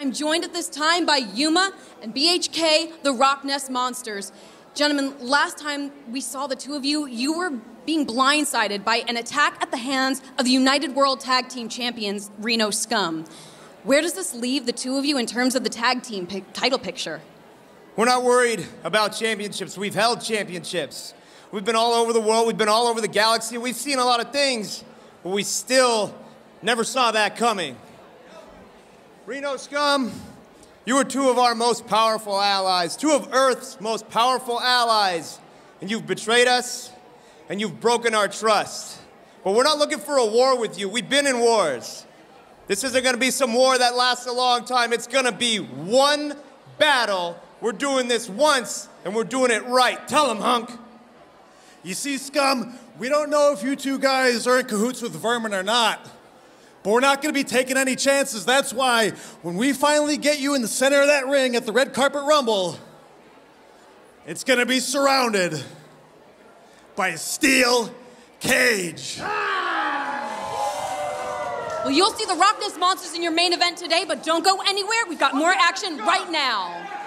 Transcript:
I'm joined at this time by Yuma and BHK, the Rocknes Monsters. Gentlemen, last time we saw the two of you, you were being blindsided by an attack at the hands of the United World Tag Team Champions, Reno Scum. Where does this leave the two of you in terms of the tag team title picture? We're not worried about championships. We've held championships. We've been all over the world, we've been all over the galaxy, we've seen a lot of things, but we still never saw that coming. Reno Scum, you are two of our most powerful allies, two of Earth's most powerful allies, and you've betrayed us, and you've broken our trust. But we're not looking for a war with you. We've been in wars. This isn't gonna be some war that lasts a long time. It's gonna be one battle. We're doing this once, and we're doing it right. Tell him, Hunk. You see, Scum, we don't know if you two guys are in cahoots with Vermin or not. But we're not going to be taking any chances. That's why when we finally get you in the center of that ring at the red carpet rumble, it's going to be surrounded by a steel cage. Well, you'll see the Rocknes Monsters in your main event today, but don't go anywhere. We've got more action right now.